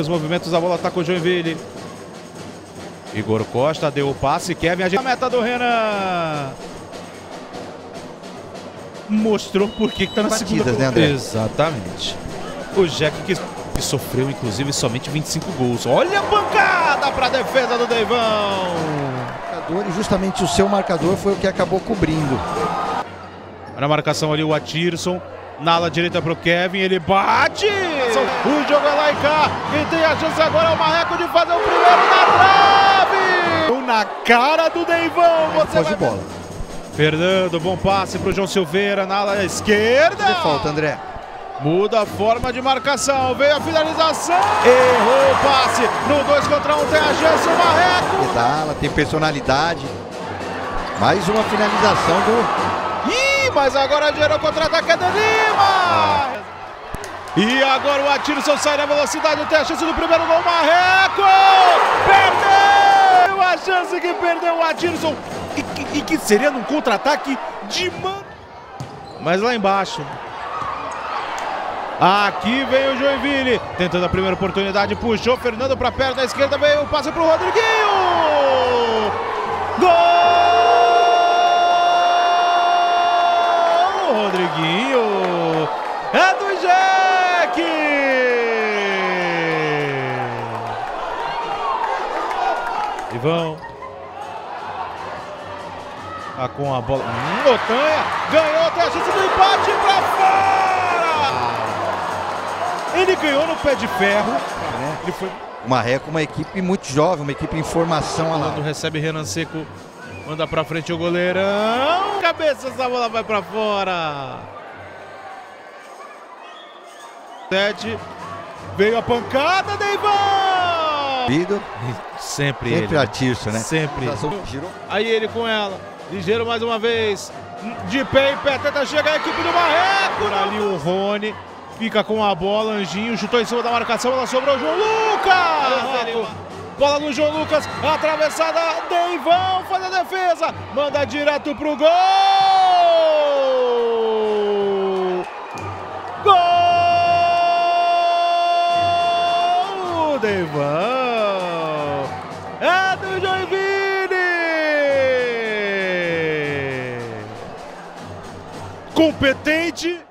Os movimentos, a bola tá com o Joinville. Igor Costa deu o passe, Kevin a meta do Renan. Mostrou por que tá na Batidas, segunda né, André? Exatamente. O Jack que, que sofreu, inclusive, somente 25 gols. Olha a pancada pra defesa do Deivão. E justamente o seu marcador foi o que acabou cobrindo. Na marcação ali o Atirson. Na ala direita pro Kevin, ele bate! O jogo é lá e cá. Quem tem a chance agora é o Marreco de fazer o primeiro na trave! Na cara do Deivão, você Pós de vai... bola. Fernando, bom passe pro João Silveira na ala esquerda. De falta, André. Muda a forma de marcação, veio a finalização. Errou o passe. No 2 contra 1 um, tem a chance o Marreco. Pedala, tem personalidade. Mais uma finalização do. Ih, mas agora gerou contra-ataque é de Lima! E agora o Atirson sai na velocidade, tem a chance do primeiro gol, Marreco! Perdeu! A chance que perdeu o Atirson e e que seria num contra-ataque de mano. Mas lá embaixo. Aqui vem o Joinville, tentando a primeira oportunidade, puxou Fernando para perto da esquerda, veio o passe pro Rodriguinho! Gol! Rodriguinho! É do Ivão. Tá com a bola. Hum, Otanha ganhou, tem a chance do empate pra fora! Ele ganhou no pé de ferro. Né? Ele foi O Marreco, uma equipe muito jovem, uma equipe em formação. Quando recebe Renan Seco, manda pra frente o goleirão. Cabeça, essa bola vai pra fora. Sete. Veio a pancada, Deivão! Vido, Sempre, Sempre ele. a Tirso, né? Sempre. Girou. Aí ele com ela. Ligeiro mais uma vez. De pé em pé, tenta chegar a equipe do Marreco. Por ali o Rony. Fica com a bola, Anjinho chutou em cima da marcação, ela sobrou o João Lucas! Bola no João Lucas, atravessada, Deivão faz a defesa, manda direto pro gol! Deivão! É do Joinville! Competente!